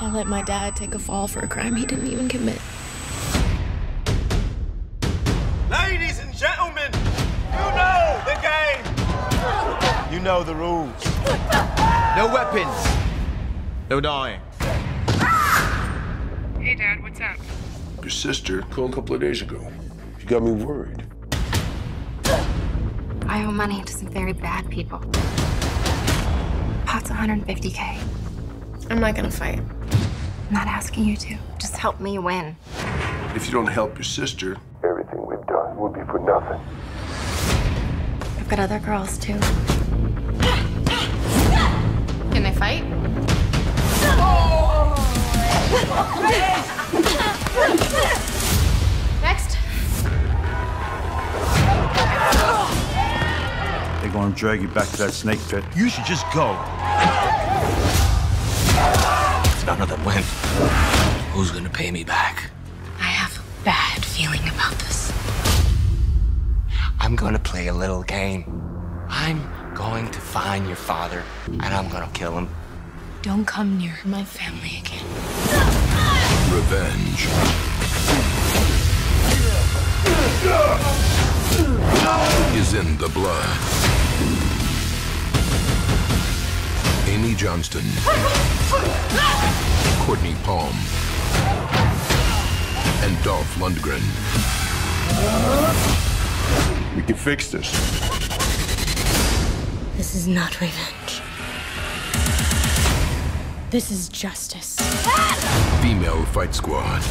I let my dad take a fall for a crime he didn't even commit. Ladies and gentlemen, you know the game. You know the rules. No weapons. No dying. Hey, Dad, what's up? Your sister called a couple of days ago. She got me worried. I owe money to some very bad people. Pot's 150k. I'm not gonna fight. I'm not asking you to. Just help me win. If you don't help your sister, everything we've done will be for nothing. I've got other girls too. Can they fight? Next. They're going to drag you back to that snake pit. You should just go. It's none of them win. Who's gonna pay me back? I have a bad feeling about this. I'm gonna play a little game. I'm going to find your father, and I'm gonna kill him. Don't come near my family again. Revenge. Is in the blood. Amy Johnston. Cortney Palm. And Dolph Lundgren. We can fix this. This is not revenge. This is justice. Female Fight Squad.